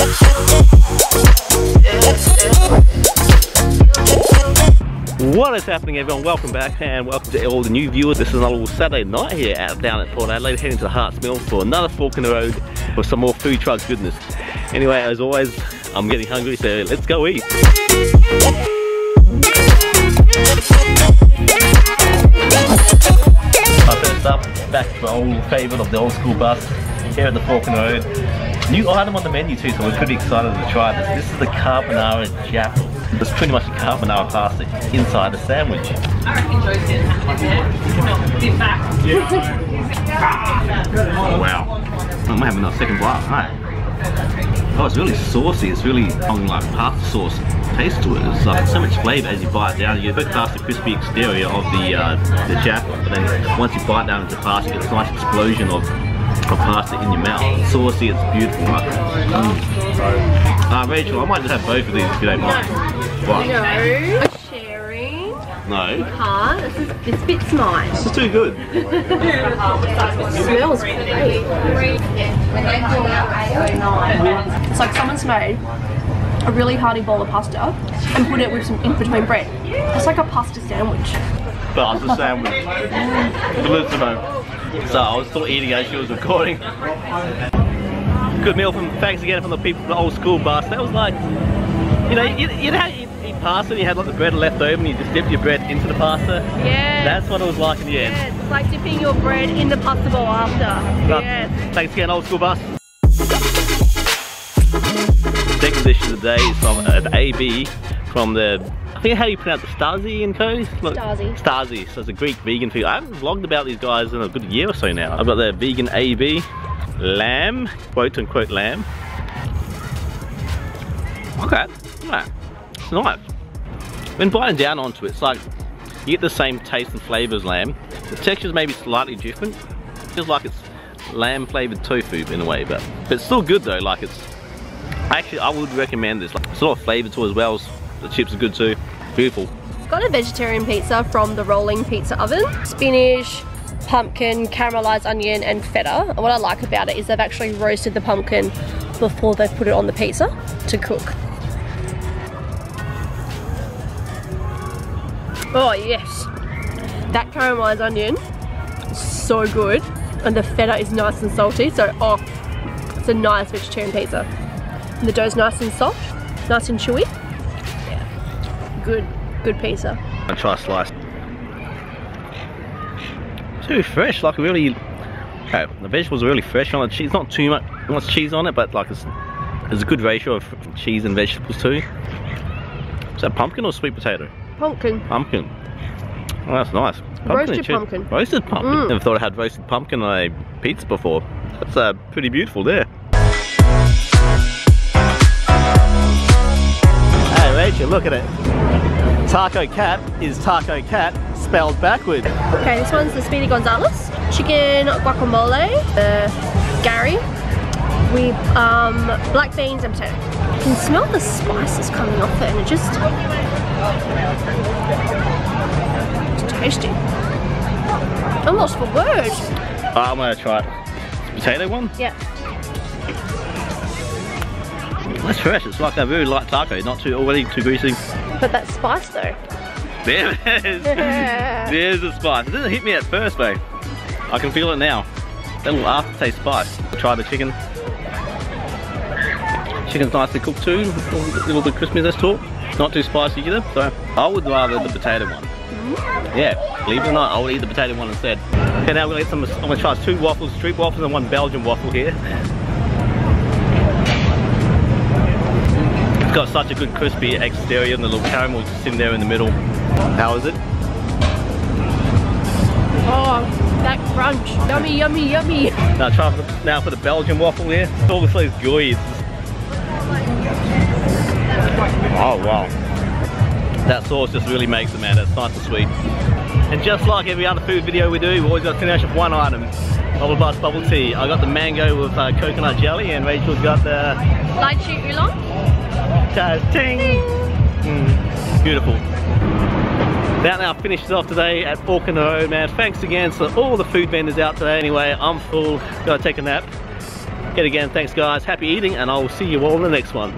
What is happening everyone? Welcome back and welcome to all the new viewers. This is another Saturday night here out down at Port Adelaide heading to the Harts Mill for another fork on the road for some more food truck goodness. Anyway, as always, I'm getting hungry so let's go eat. first up, back to my old favourite of the old school bus here at the Fork on the Road. New item on the menu too, so we're pretty excited to try this. This is the carbonara jaffle. It's pretty much a carbonara pasta inside a sandwich. I reckon Joe's getting that yeah? wow. I'm gonna have another second blast, hey? Oh, it's really saucy. It's really on like pasta sauce taste to it. It's like so much flavour as you bite down. You go past the crispy exterior of the uh, the jaffle, but then once you bite down into the pasta, you get this nice explosion of of pasta in your mouth. It's saucy, it's beautiful. Right? Mm. Uh, Rachel, I might just have both of these if you don't mind. What? No. sharing. No. You can't. This, is, this bit's mine. This is too good. it smells great. It's like someone's made a really hearty bowl of pasta and put it with some in between bread. It's like a pasta sandwich. Pasta sandwich. Bellissimo. So I was still eating as she was recording. Good meal from, thanks again from the people from the old school bus. That was like, you know, you, you had you eat pasta and you had like the bread left over and you just dipped your bread into the pasta. Yeah. That's what it was like in the end. Yeah, it's like dipping your bread in the pasta bowl after. But yes. Thanks again, old school bus. Second dish of the day is from uh, the AB from the I think how you pronounce it, Stasi and Co? Look, Stasi. Stasi, so it's a Greek vegan food. I haven't vlogged about these guys in a good year or so now. I've got their vegan AB, lamb, quote unquote lamb. Okay, yeah, it's nice. When biting down onto it, it's like, you get the same taste and flavour as lamb. The texture's maybe slightly different. It feels like it's lamb flavoured tofu in a way, but, but it's still good though, like it's, actually I would recommend this. Like, it's a lot of flavour to it as well, the chips are good too. Beautiful. Got a vegetarian pizza from the Rolling Pizza Oven. Spinach, pumpkin, caramelized onion and feta. And what I like about it is they've actually roasted the pumpkin before they put it on the pizza to cook. Oh yes, that caramelized onion is so good and the feta is nice and salty so oh, it's a nice vegetarian pizza. And the dough's nice and soft, nice and chewy good, good pizza. I'll try a slice. It's really fresh, like really, okay, the vegetables are really fresh on the cheese, not too much, much cheese on it, but like it's, there's a good ratio of cheese and vegetables too. Is that pumpkin or sweet potato? Pumpkin. Pumpkin. Oh, that's nice. Pumpkin roasted pumpkin. Roasted pumpkin. Mm. Never thought I had roasted pumpkin on a pizza before. That's uh, pretty beautiful there. Hey look at it. Taco Cat is Taco Cat spelled backwards. Okay, this one's the Speedy Gonzales. Chicken guacamole, uh, Gary, with um, black beans and potato. You can smell the spices coming off it and it just... It's tasty. I'm lost for words. I'm gonna try it. Potato one? Yeah. That's fresh, it's like a very light taco, not too already too greasy. But that spice though. There it is. There's the spice. It didn't hit me at first though. I can feel it now. That little aftertaste spice. Try the chicken. Chicken's nicely cooked too. A little bit crispy this talk. Not too spicy either. So I would rather the potato one. Mm-hmm. Yeah, believe it or not, I would eat the potato one instead. Okay, now we're gonna get some, I'm gonna try two waffles, stroop waffles and one Belgian waffle here. It's got such a good crispy exterior and the little caramel just sitting there in the middle. How is it? Oh, that crunch. Yummy, yummy, yummy. Now try for the, now for the Belgian waffle here. It's all this gooey. Oh wow. That sauce just really makes it man, it's nice and sweet. And just like every other food video we do, we always got to finish with one item. Bubble Bus Bubble Tea. I got the mango with uh, coconut jelly and Rachel's got the... Lychee oolong? Ting! Mm, beautiful. That now finishes off today at Fork on the Road, man. Thanks again to all the food vendors out today. Anyway, I'm full, gotta take a nap. Yet again, thanks guys, happy eating, and I will see you all in the next one.